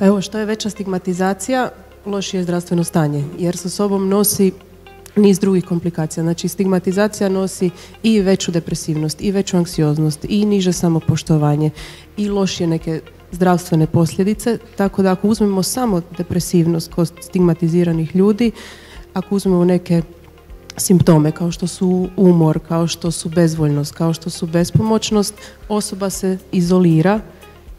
Pa evo, što je veća stigmatizacija, lošije zdravstveno stanje, jer sa sobom nosi niz drugih komplikacija. Znači, stigmatizacija nosi i veću depresivnost, i veću anksioznost, i niže samopoštovanje, i lošije neke zdravstvene posljedice, tako da ako uzmemo samo depresivnost kod stigmatiziranih ljudi, ako uzmemo neke simptome kao što su umor, kao što su bezvoljnost, kao što su bespomoćnost, osoba se izolira,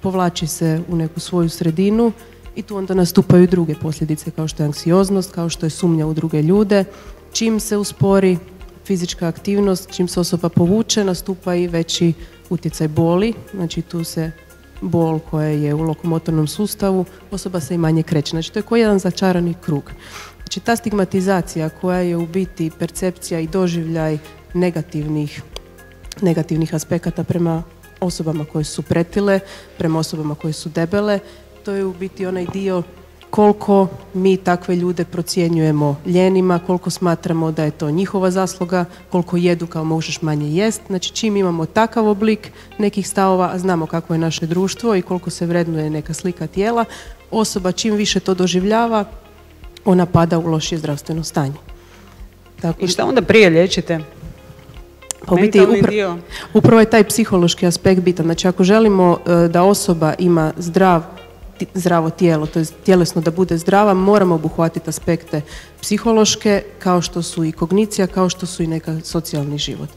povlači se u neku svoju sredinu i tu onda nastupaju druge posljedice kao što je anksioznost, kao što je sumnja u druge ljude. Čim se uspori fizička aktivnost, čim se osoba povuče, nastupa i veći utjecaj boli, znači tu se bol koja je u lokomotornom sustavu, osoba se i manje kreće. Znači to je koji jedan začarani krug. Znači ta stigmatizacija koja je u biti percepcija i doživljaj negativnih, negativnih aspekata prema osobama koje su pretile, prema osobama koje su debele, to je u biti onaj dio koliko mi takve ljude procjenjujemo ljenima, koliko smatramo da je to njihova zasluga, koliko jedu kao možeš manje jest. Znači čim imamo takav oblik nekih stavova, a znamo kako je naše društvo i koliko se vrednuje neka slika tijela, osoba čim više to doživljava, ona pada u lošije zdravstveno stanje. Tako... I šta onda prije liječite? Pa biti upravo je taj psihološki aspekt bitan. Znači ako želimo e, da osoba ima zdrav zdravo tijelo, to je tjelesno da bude zdrava, moramo obuhvatiti aspekte psihološke kao što su i kognicija, kao što su i neka socijalni život.